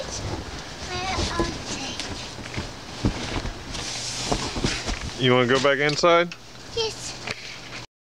Wait, where are they? You want to go back inside? Yes.